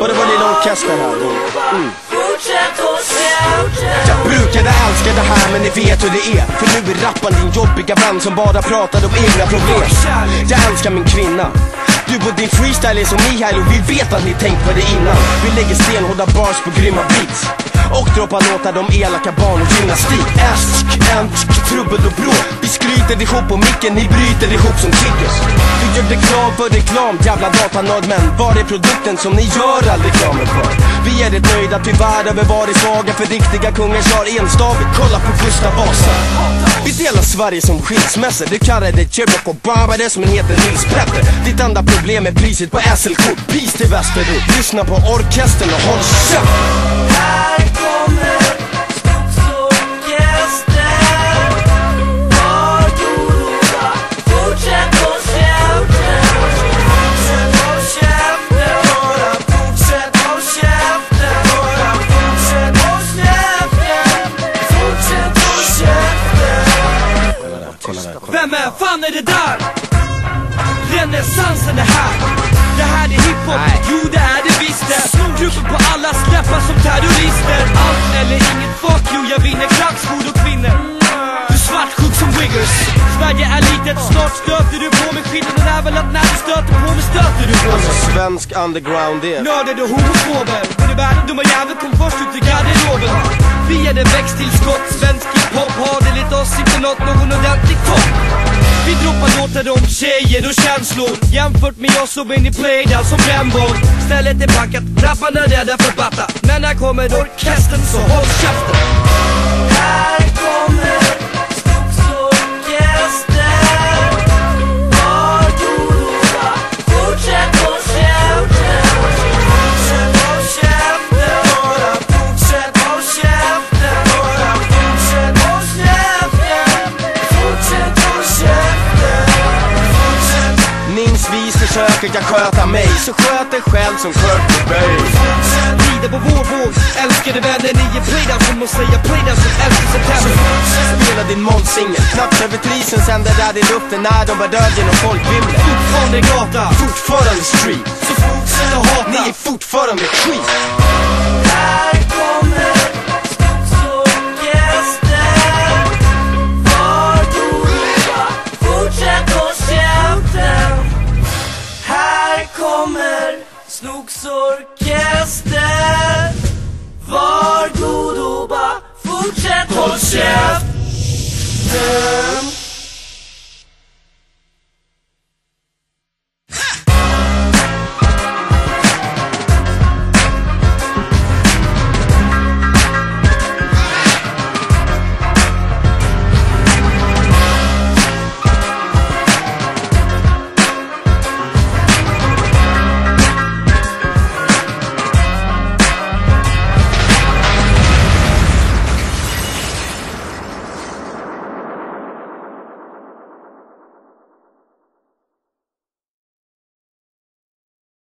Och det var lilla orkestern här. Mm. Jag brukade älska det här men ni vet hur det är. För nu är rappan din jobbiga vän som bara pratar om egna problem. Jag älskar min kvinna. Du på din freestyle är som Mihail och vi vet att ni tänkt på det innan. Vi lägger stenhårda bars på grymma beats och droppa låtar om elaka barn och gymnastik. Äsk, äntsk, trubbel och bråk. Vi skryter ihop på micken, ni bryter ihop som tiggers Du gör reklam för reklam, jävla datanörd. Men var är produkten som ni gör all reklamen för? Vi är rätt nöjda tyvärr över var är svaga? För riktiga kungar kör enstavigt, kolla på Gustav Vasa. Vi delar Sverige som skilsmässor. Du kallar det Chebok Obama, det som heter Nils Petter Ditt enda problem är priset på SL-kort. Peace till Västerort, lyssna på orkestern och håll käft Vem är fan är det där? Renässansen är här. Det här är hiphop, jo det är det visst. Det Grupper på alla släppar som terrorister. Allt eller inget, fuck you, jag vinner klackskor och kvinnor. Du svartsjuk som wiggers. Sverige är litet, snart stöter du på mig. Skillnaden är väl att när du stöter på mig stöter du på Alltså mig svensk underground det Nördar och homofober. För det världen dumma jävel kom först ut i garderoben. Vi är det växttillskott, svensk hiphop har det lite oss inte nått. Någon ordentlig droppar om tjejer och känslor. Jämfört med oss så blir ni playda som brännboll Stället är packat, rapparna rädda för batta Men här kommer orkestern så håll käften. Här vis försöker jag sköta mig. Så sköt dig själv som Kurt Cobain Rider på vår våg, älskade vänner ni är playda som att säga playda som 11 september. Spela din mollsingel Knappservitrisen sänder där i luften när de var död genom folkvimlet. Fortfarande gata, Fortfarande street. Så fortsätt att hata. Ni är fortfarande skit. Kommer. Snoksorkester